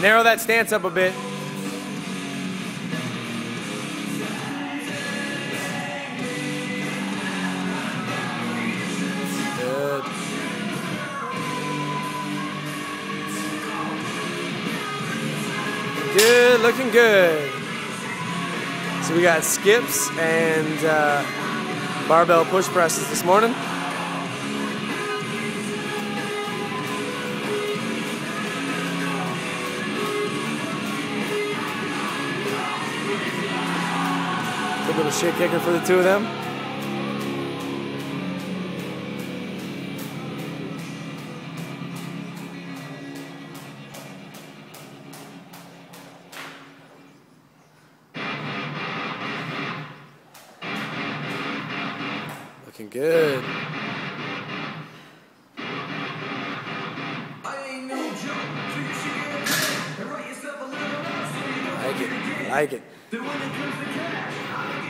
Narrow that stance up a bit. Good. Looking good. So we got skips and uh, barbell push presses this morning. A little shit kicker for the two of them. Looking good. Like it. Like it.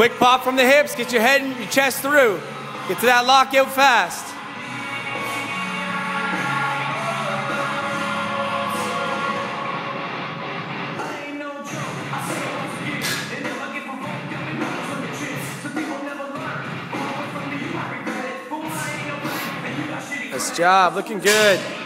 Quick pop from the hips. Get your head and your chest through. Get to that lockout fast. Nice job. Looking good.